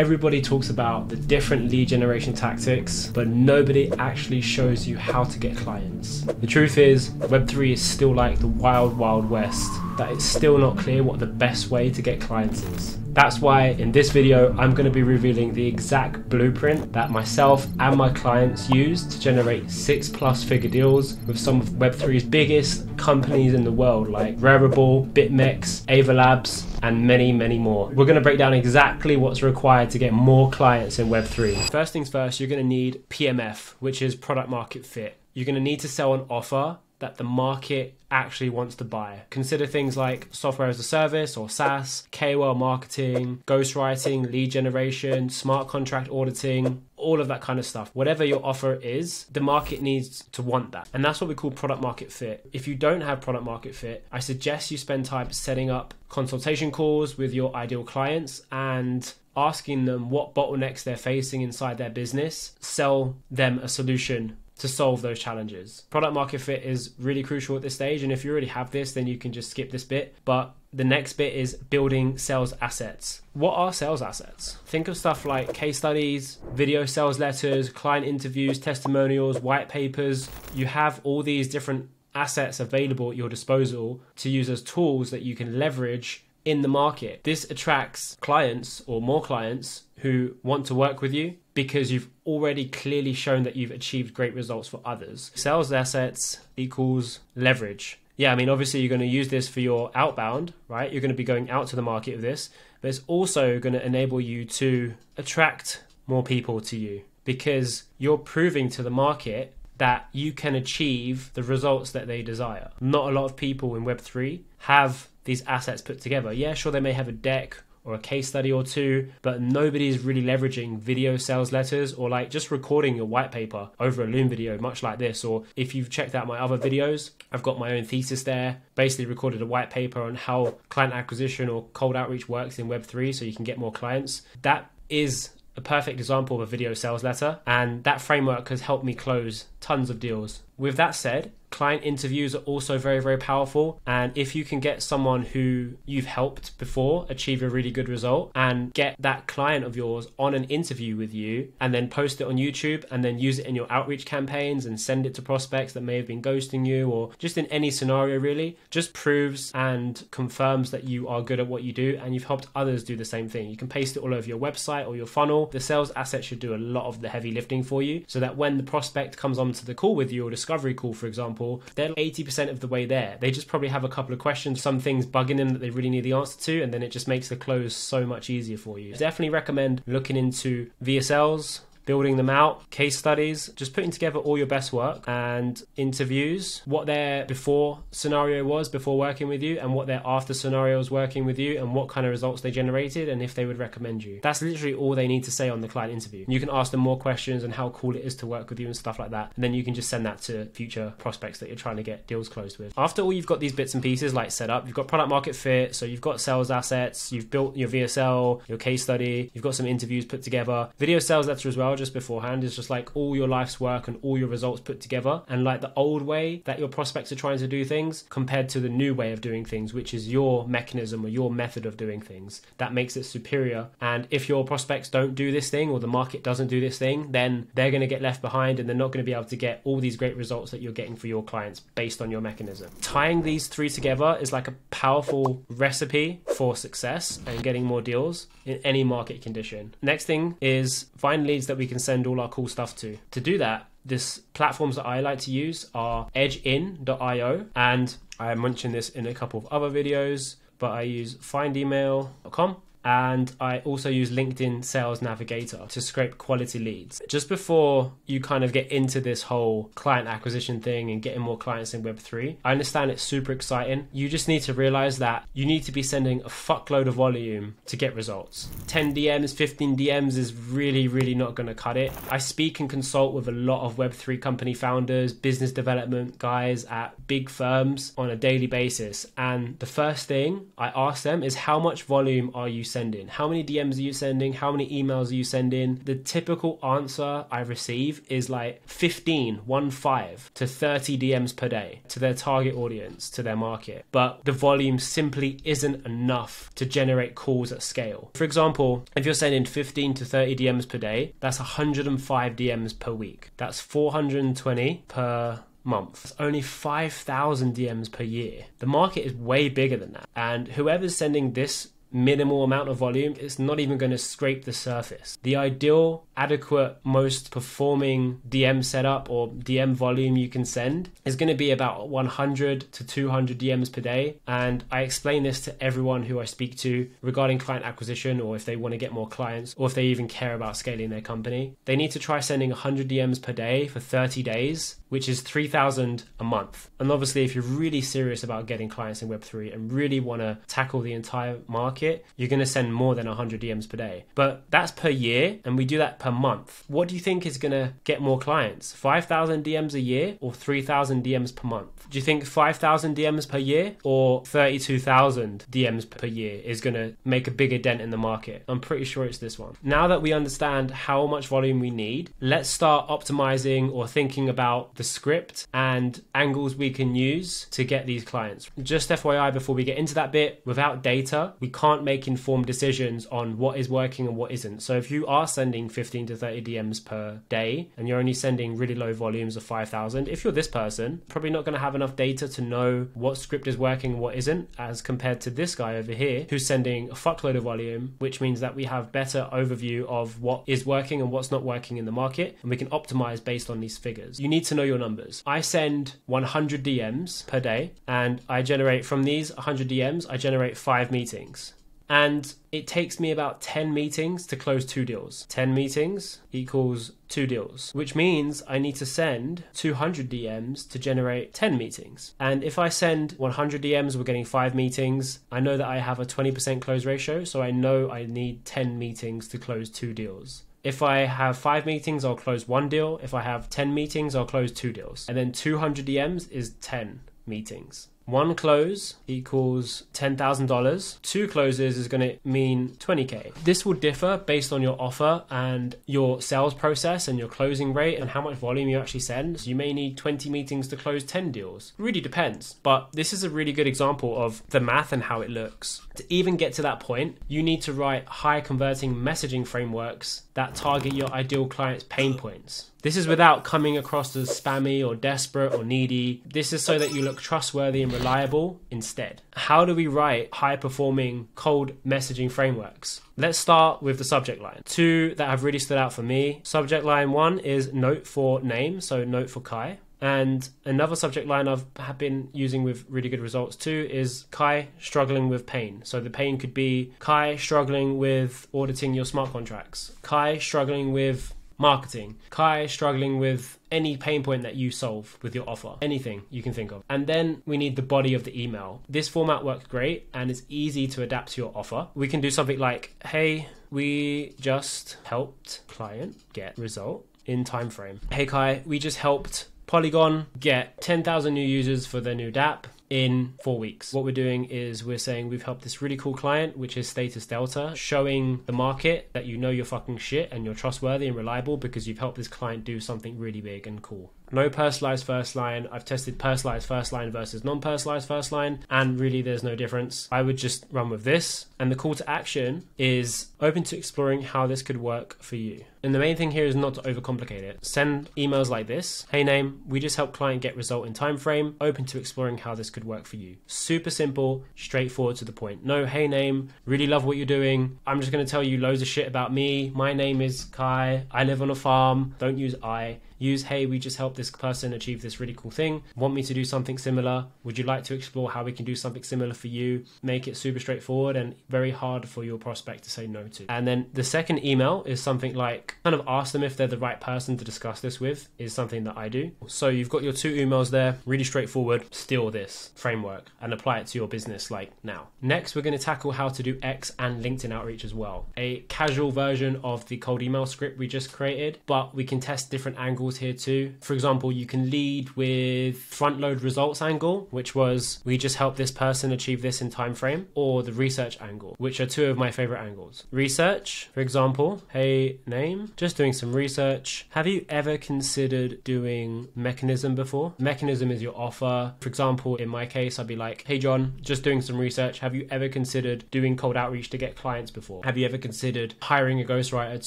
Everybody talks about the different lead generation tactics, but nobody actually shows you how to get clients. The truth is, Web3 is still like the wild, wild west, that it's still not clear what the best way to get clients is. That's why in this video, I'm going to be revealing the exact blueprint that myself and my clients use to generate six plus figure deals with some of Web3's biggest companies in the world like Rarible, BitMEX, Ava Labs, and many, many more. We're going to break down exactly what's required to get more clients in Web3. First things first, you're going to need PMF, which is product market fit. You're going to need to sell an offer that the market actually wants to buy. Consider things like software as a service or SaaS, KOL marketing, ghostwriting, lead generation, smart contract auditing, all of that kind of stuff. Whatever your offer is, the market needs to want that. And that's what we call product market fit. If you don't have product market fit, I suggest you spend time setting up consultation calls with your ideal clients and asking them what bottlenecks they're facing inside their business, sell them a solution to solve those challenges. Product market fit is really crucial at this stage, and if you already have this, then you can just skip this bit. But the next bit is building sales assets. What are sales assets? Think of stuff like case studies, video sales letters, client interviews, testimonials, white papers. You have all these different assets available at your disposal to use as tools that you can leverage in the market. This attracts clients or more clients who want to work with you because you've already clearly shown that you've achieved great results for others. Sales assets equals leverage. Yeah, I mean, obviously, you're going to use this for your outbound, right? You're going to be going out to the market with this, but it's also going to enable you to attract more people to you because you're proving to the market that you can achieve the results that they desire. Not a lot of people in Web3 have these assets put together. Yeah, sure, they may have a deck or a case study or two, but nobody's really leveraging video sales letters or like just recording your white paper over a Loom video, much like this. Or if you've checked out my other videos, I've got my own thesis there, basically recorded a white paper on how client acquisition or cold outreach works in Web3 so you can get more clients. That is a perfect example of a video sales letter, and that framework has helped me close tons of deals. With that said, client interviews are also very very powerful. And if you can get someone who you've helped before achieve a really good result and get that client of yours on an interview with you and then post it on YouTube and then use it in your outreach campaigns and send it to prospects that may have been ghosting you or just in any scenario really just proves and confirms that you are good at what you do and you've helped others do the same thing. You can paste it all over your website or your funnel. The sales asset should do a lot of the heavy lifting for you so that when the prospect comes onto the call with you or discovery call for example example, they're 80% of the way there. They just probably have a couple of questions, some things bugging them that they really need the answer to, and then it just makes the close so much easier for you. Definitely recommend looking into VSLs, building them out, case studies, just putting together all your best work and interviews, what their before scenario was before working with you, and what their after scenario was working with you, and what kind of results they generated, and if they would recommend you. That's literally all they need to say on the client interview. You can ask them more questions and how cool it is to work with you and stuff like that. And then you can just send that to future prospects that you're trying to get deals closed with. After all, you've got these bits and pieces like set up, you've got product market fit, so you've got sales assets, you've built your VSL, your case study, you've got some interviews put together, video sales letter as well just beforehand is just like all your life's work and all your results put together. And like the old way that your prospects are trying to do things compared to the new way of doing things which is your mechanism or your method of doing things that makes it superior. And if your prospects don't do this thing or the market doesn't do this thing then they're going to get left behind and they're not going to be able to get all these great results that you're getting for your clients based on your mechanism. Tying these three together is like a powerful recipe for success and getting more deals in any market condition. Next thing is find leads that we can send all our cool stuff to. To do that, this platforms that I like to use are edgein.io and I mentioned this in a couple of other videos, but I use findemail.com and I also use LinkedIn Sales Navigator to scrape quality leads. Just before you kind of get into this whole client acquisition thing and getting more clients in Web3, I understand it's super exciting. You just need to realize that you need to be sending a fuckload of volume to get results. 10 DMs, 15 DMs is really, really not going to cut it. I speak and consult with a lot of Web3 company founders, business development guys at big firms on a daily basis. And the first thing I ask them is how much volume are you sending? How many DMs are you sending? How many emails are you sending? The typical answer I receive is like 15, 1 5 to 30 DMs per day to their target audience, to their market. But the volume simply isn't enough to generate calls at scale. For example, if you're sending 15 to 30 DMs per day, that's 105 DMs per week. That's 420 per month. It's only 5,000 DMs per year. The market is way bigger than that. And whoever's sending this minimal amount of volume, it's not even going to scrape the surface. The ideal, adequate, most performing DM setup or DM volume you can send is going to be about 100 to 200 DMs per day. And I explain this to everyone who I speak to regarding client acquisition or if they want to get more clients or if they even care about scaling their company. They need to try sending 100 DMs per day for 30 days, which is 3,000 a month. And obviously, if you're really serious about getting clients in Web3 and really want to tackle the entire market, you're going to send more than 100 DMs per day. But that's per year, and we do that per month. What do you think is going to get more clients? 5,000 DMs a year or 3,000 DMs per month? Do you think 5,000 DMs per year or 32,000 DMs per year is going to make a bigger dent in the market? I'm pretty sure it's this one. Now that we understand how much volume we need, let's start optimizing or thinking about the script and angles we can use to get these clients. Just FYI, before we get into that bit, without data, we can't make informed decisions on what is working and what isn't. So if you are sending 15 to 30 DMs per day and you're only sending really low volumes of 5,000, if you're this person, probably not going to have enough data to know what script is working and what isn't, as compared to this guy over here who's sending a fuckload of volume, which means that we have better overview of what is working and what's not working in the market, and we can optimize based on these figures. You need to know your numbers. I send 100 DMs per day, and I generate from these 100 DMs, I generate five meetings and it takes me about 10 meetings to close two deals. 10 meetings equals two deals, which means I need to send 200 DMs to generate 10 meetings. And if I send 100 DMs, we're getting five meetings. I know that I have a 20% close ratio, so I know I need 10 meetings to close two deals. If I have five meetings, I'll close one deal. If I have 10 meetings, I'll close two deals. And then 200 DMs is 10 meetings. One close equals $10,000. Two closes is going to mean 20K. This will differ based on your offer and your sales process and your closing rate and how much volume you actually send. So you may need 20 meetings to close 10 deals. Really depends. But this is a really good example of the math and how it looks. To even get to that point, you need to write high converting messaging frameworks that target your ideal client's pain points. This is without coming across as spammy or desperate or needy. This is so that you look trustworthy and reliable instead. How do we write high performing cold messaging frameworks? Let's start with the subject line. Two that have really stood out for me. Subject line one is note for name, so note for Kai. And another subject line I've been using with really good results too is Kai struggling with pain. So the pain could be Kai struggling with auditing your smart contracts, Kai struggling with marketing, Kai struggling with any pain point that you solve with your offer, anything you can think of. And then we need the body of the email. This format works great and it's easy to adapt to your offer. We can do something like, hey, we just helped client get result in time frame. Hey Kai, we just helped Polygon get 10,000 new users for their new DApp in four weeks. What we're doing is we're saying we've helped this really cool client, which is Status Delta, showing the market that you know you're fucking shit and you're trustworthy and reliable because you've helped this client do something really big and cool no personalized first line. I've tested personalized first line versus non personalized first line, and really there's no difference. I would just run with this. And the call to action is open to exploring how this could work for you. And the main thing here is not to overcomplicate it. Send emails like this. Hey name, we just help client get result in time frame. Open to exploring how this could work for you. Super simple, straightforward to the point. No, hey name, really love what you're doing. I'm just going to tell you loads of shit about me. My name is Kai. I live on a farm. Don't use I use, hey, we just helped this person achieve this really cool thing. Want me to do something similar? Would you like to explore how we can do something similar for you? Make it super straightforward and very hard for your prospect to say no to. And then the second email is something like kind of ask them if they're the right person to discuss this with, is something that I do. So you've got your two emails there, really straightforward. Steal this framework and apply it to your business like now. Next, we're going to tackle how to do X and LinkedIn outreach as well. A casual version of the cold email script we just created, but we can test different angles here too. For example, you can lead with front load results angle, which was we just help this person achieve this in time frame, or the research angle, which are two of my favorite angles. Research, for example, hey, name, just doing some research. Have you ever considered doing mechanism before? Mechanism is your offer. For example, in my case, I'd be like, hey, John, just doing some research. Have you ever considered doing cold outreach to get clients before? Have you ever considered hiring a ghostwriter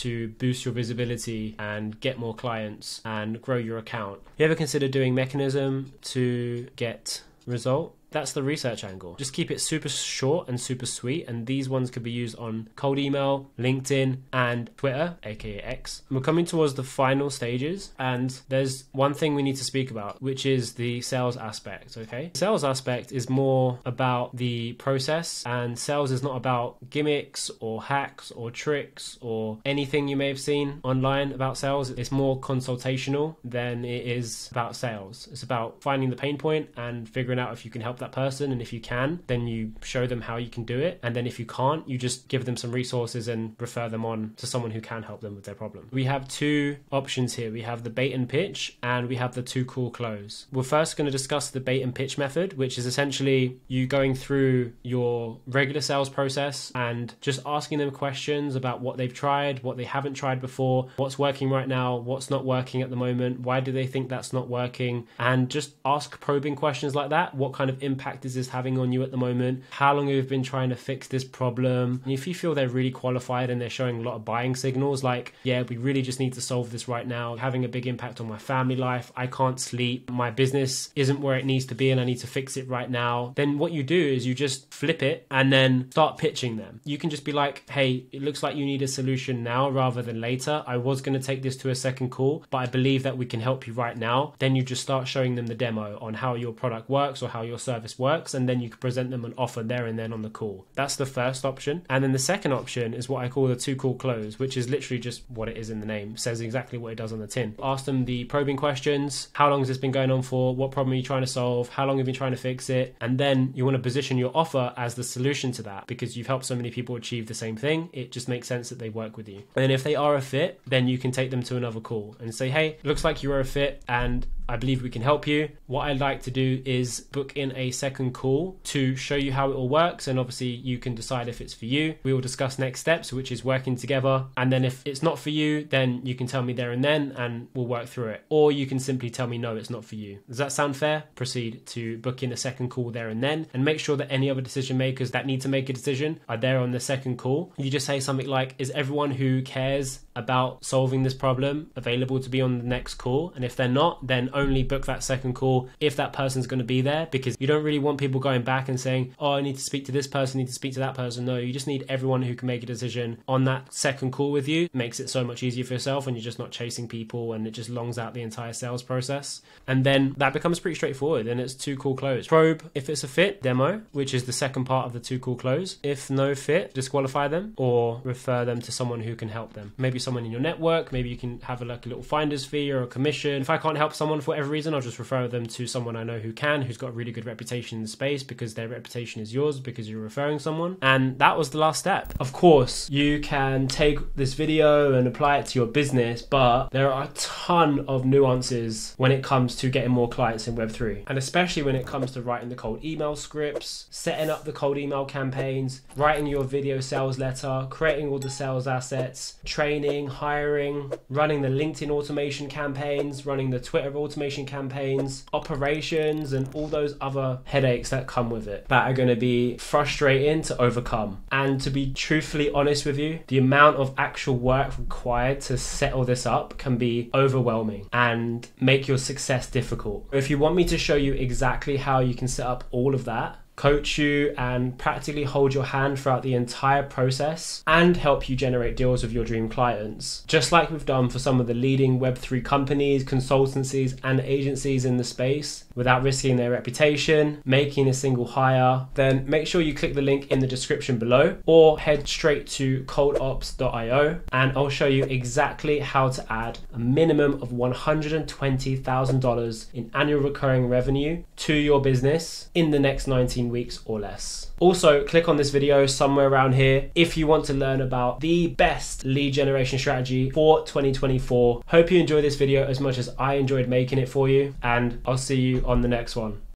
to boost your visibility and get more clients and grow your account? Have you ever considered doing mechanism to get result? That's the research angle. Just keep it super short and super sweet. And these ones could be used on cold email, LinkedIn, and Twitter, aka X. We're coming towards the final stages. And there's one thing we need to speak about, which is the sales aspect. Okay. Sales aspect is more about the process, and sales is not about gimmicks or hacks or tricks or anything you may have seen online about sales. It's more consultational than it is about sales. It's about finding the pain point and figuring out if you can help that person. And if you can, then you show them how you can do it. And then if you can't, you just give them some resources and refer them on to someone who can help them with their problem. We have two options here we have the bait and pitch, and we have the two call close. We're first going to discuss the bait and pitch method, which is essentially you going through your regular sales process and just asking them questions about what they've tried, what they haven't tried before, what's working right now, what's not working at the moment, why do they think that's not working, and just ask probing questions like that. What kind of impact is this having on you at the moment? How long have you been trying to fix this problem? And if you feel they're really qualified and they're showing a lot of buying signals, like, yeah, we really just need to solve this right now, having a big impact on my family life, I can't sleep, my business isn't where it needs to be, and I need to fix it right now, then what you do is you just flip it and then start pitching them. You can just be like, hey, it looks like you need a solution now rather than later. I was going to take this to a second call, but I believe that we can help you right now. Then you just start showing them the demo on how your product works or how your service service works, and then you can present them an offer there and then on the call. That's the first option. And then the second option is what I call the two call close, which is literally just what it is in the name, says exactly what it does on the tin. Ask them the probing questions how long has this been going on for? What problem are you trying to solve? How long have you been trying to fix it? And then you want to position your offer as the solution to that because you've helped so many people achieve the same thing. It just makes sense that they work with you. And if they are a fit, then you can take them to another call and say, hey, looks like you are a fit and I believe we can help you. What I'd like to do is book in a second call to show you how it all works, and obviously you can decide if it's for you. We will discuss next steps, which is working together. And then if it's not for you, then you can tell me there and then, and we'll work through it. Or you can simply tell me no, it's not for you. Does that sound fair? Proceed to book in a second call there and then, and make sure that any other decision makers that need to make a decision are there on the second call. You just say something like, "Is everyone who cares about solving this problem available to be on the next call?" And if they're not, then only book that second call if that person's going to be there because you don't really want people going back and saying, oh, I need to speak to this person, I need to speak to that person. No, you just need everyone who can make a decision on that second call with you. It makes it so much easier for yourself and you're just not chasing people and it just longs out the entire sales process. And then that becomes pretty straightforward and it's two call close. Probe if it's a fit, demo, which is the second part of the two call close. If no fit, disqualify them or refer them to someone who can help them. Maybe someone in your network, maybe you can have a, like a little finder's fee or a commission. If I can't help someone for whatever reason, I'll just refer them to someone I know who can, who's got a really good reputation in the space because their reputation is yours because you're referring someone. And that was the last step. Of course, you can take this video and apply it to your business, but there are a ton of nuances when it comes to getting more clients in Web3. And especially when it comes to writing the cold email scripts, setting up the cold email campaigns, writing your video sales letter, creating all the sales assets, training, hiring, running the LinkedIn automation campaigns, running the Twitter automation campaigns, operations, and all those other headaches that come with it that are going to be frustrating to overcome. And to be truthfully honest with you, the amount of actual work required to set all this up can be overwhelming and make your success difficult. If you want me to show you exactly how you can set up all of that, coach you and practically hold your hand throughout the entire process and help you generate deals with your dream clients. Just like we've done for some of the leading Web3 companies, consultancies, and agencies in the space without risking their reputation, making a single hire, then make sure you click the link in the description below or head straight to coldops.io and I'll show you exactly how to add a minimum of $120,000 in annual recurring revenue to your business in the next 19 weeks or less. Also, click on this video somewhere around here if you want to learn about the best lead generation strategy for 2024. Hope you enjoy this video as much as I enjoyed making it for you, and I'll see you on the next one.